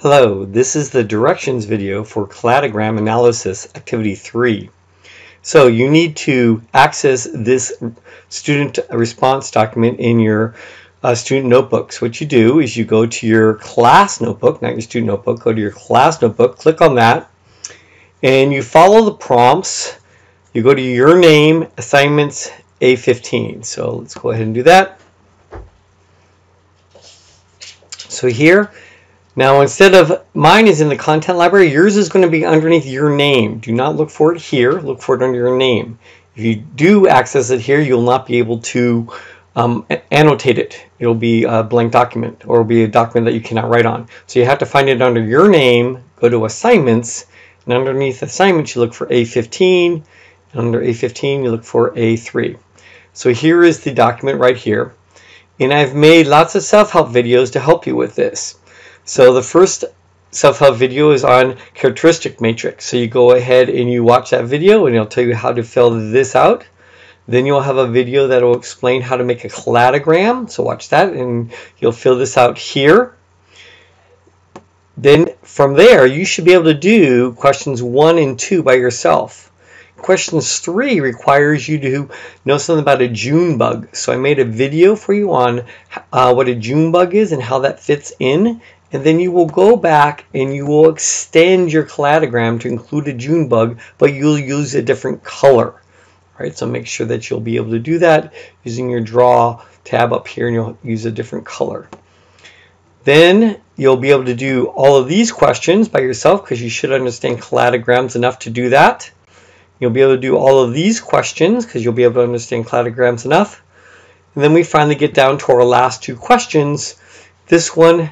Hello, this is the directions video for cladogram analysis activity 3. So you need to access this student response document in your uh, student notebooks. What you do is you go to your class notebook, not your student notebook, go to your class notebook, click on that, and you follow the prompts. You go to your name, assignments A15. So let's go ahead and do that. So here, now instead of mine is in the content library, yours is going to be underneath your name. Do not look for it here, look for it under your name. If you do access it here, you'll not be able to um, annotate it. It'll be a blank document or it'll be a document that you cannot write on. So you have to find it under your name, go to assignments, and underneath assignments you look for A15, and under A15 you look for A3. So here is the document right here. And I've made lots of self-help videos to help you with this. So the first self-help video is on characteristic matrix. So you go ahead and you watch that video and it'll tell you how to fill this out. Then you'll have a video that will explain how to make a cladogram. So watch that and you'll fill this out here. Then from there, you should be able to do questions one and two by yourself. Questions three requires you to know something about a June bug. So I made a video for you on uh, what a June bug is and how that fits in and then you will go back and you will extend your cladogram to include a June bug, but you'll use a different color. Right, so make sure that you'll be able to do that using your draw tab up here and you'll use a different color. Then you'll be able to do all of these questions by yourself because you should understand cladograms enough to do that. You'll be able to do all of these questions because you'll be able to understand cladograms enough. And then we finally get down to our last two questions. This one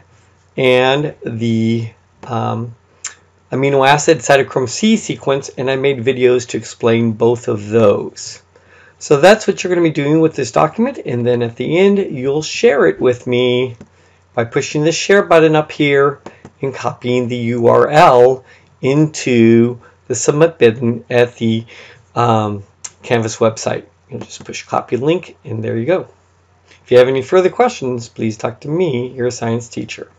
and the um, amino acid cytochrome C sequence and I made videos to explain both of those. So that's what you're going to be doing with this document and then at the end you'll share it with me by pushing the share button up here and copying the URL into the submit button at the um, Canvas website. You'll just push copy link and there you go. If you have any further questions, please talk to me, your science teacher.